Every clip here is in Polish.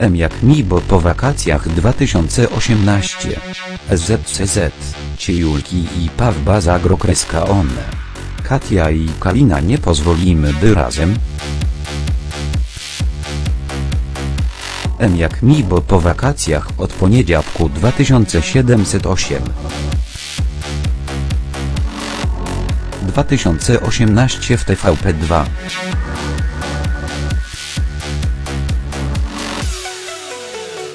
M jak mi bo po wakacjach 2018. SZCZ, Ciejulki i Pawba Zagro-kreska one. Katia i Kalina nie pozwolimy by razem. M jak mi bo po wakacjach od poniedziałku 2708. 2018 w TVP2.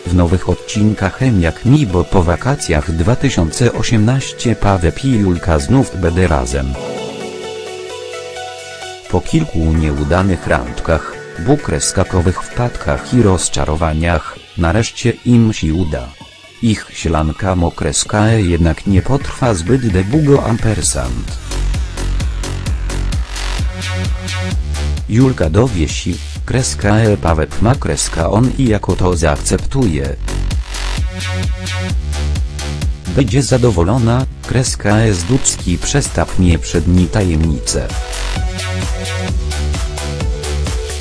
W nowych odcinkach jak mi bo po wakacjach 2018 Pawep i Julka znów będę razem. Po kilku nieudanych randkach, bukreskakowych wpadkach i rozczarowaniach, nareszcie im się uda. Ich ślanka mokreska jednak nie potrwa zbyt długo ampersand. Julka dowiesi, kreska e Pawep ma kreska on i jako to zaakceptuje. Będzie zadowolona, kreska e Zducki przestaw mnie przed ni tajemnicę.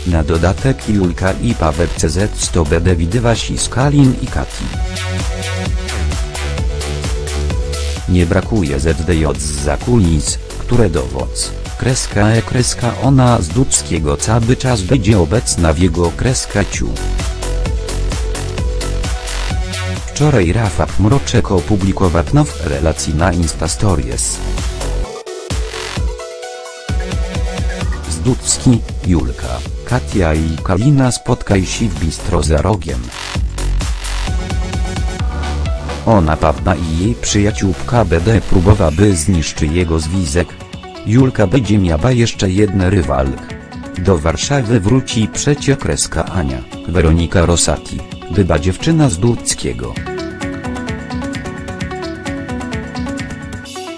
Na dodatek Julka i Pawep CZ to będę widywać i Skalin i Kati. Nie brakuje ZDJ z zakulis, które dowoc, kreska e kreska ona z Dudzkiego cały czas będzie obecna w jego kreskaczu. Wczoraj Rafał Mroczek opublikował nowe relacji na Instastories. Zducki, Julka, Katia i Kalina spotkaj się w bistro za rogiem. Ona Pawna i jej przyjaciółka BD próbowały zniszczyć jego zwizek. Julka będzie miała jeszcze jeden rywalk. Do Warszawy wróci przecie kreska Ania, Weronika Rosati, byba dziewczyna z Dudzkiego.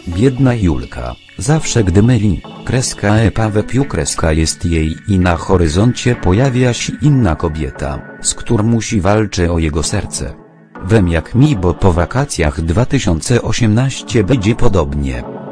Biedna Julka, zawsze gdy myli, kreska e Pawepiu kreska jest jej i na horyzoncie pojawia się inna kobieta, z którą musi walczy o jego serce. Wem jak mi bo po wakacjach 2018 będzie podobnie.